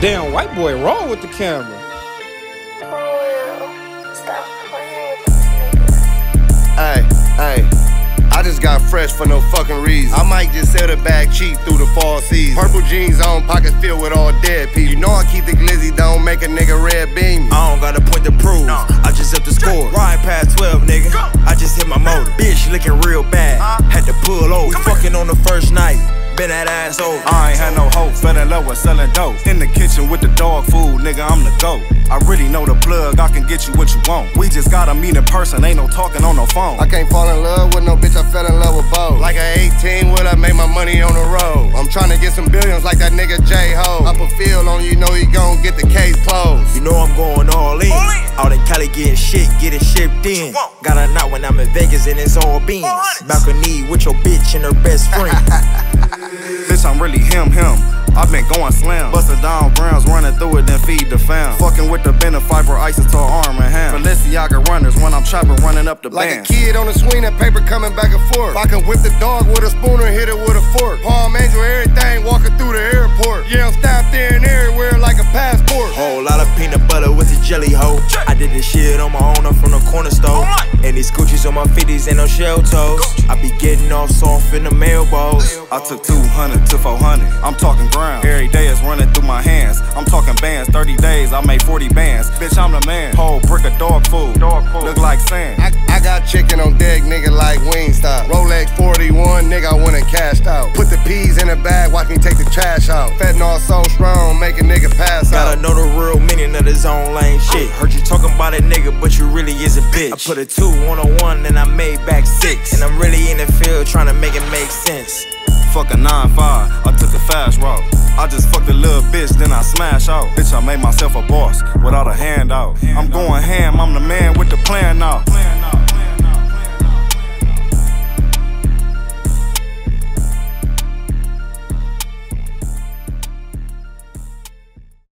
Damn, white boy wrong with the camera. Hey, hey. I just got fresh for no fucking reason. I might just sell the bag cheap through the fall season. Purple jeans on, pockets filled with all dead people. You know I keep the glizzy, don't make a nigga red beam. I don't got a point to prove. I pull over. We fucking on the first night. Been that ass over. I ain't had no hope, fell in love with selling dope. In the kitchen with the dog food, nigga, I'm the GOAT. I really know the plug, I can get you what you want. We just gotta meet in person, ain't no talking on no phone. I can't fall in love with no bitch, I fell in love with both. Like a 18, will I make my money some billions like that nigga J Ho. Up a field on you, know he gon' get the case closed. You know I'm going all in. Out in Cali getting shit, get it shipped in. Got a knot when I'm in Vegas and it's all beans. Balcony with your bitch and her best friend. Bitch, I'm really him, him. I've been going slam. Bustin' down Browns, running through it, then feed the fam. Fucking with the fiber isis to arm and hand. Balenciaga runners when I'm trapping, running up the Like bands. a kid on a swing, that paper coming back and forth. I can whip the dog with a spoon or hit it with a fork. Palm these Gucci's on my fitties and no shell toes. I be getting off soft in the mailbox. I took 200 to 400. I'm talking ground. Every day is running through my hands. I'm talking bands. 30 days, I made 40 bands. Bitch, I'm the man. Whole brick of dog food. Dog food. Look like sand. I, I got chicken on deck, nigga, like Wingstop. Rolex 41, nigga, I went and cashed out. Put the peas in the bag, watch me take the trash out. Fentanyl so strong, make a nigga pass out. Gotta know the real meaning of this own lane shit. Heard you talking about a nigga, but you really is a bitch. I put a two on a one, then I made back six. And I'm really in the field trying to make it make sense. Fuck a 9-5, I took a fast route. I just fucked a little bitch, then I smash out. Bitch, I made myself a boss without a handout. I'm going ham, I'm the man with the plan now.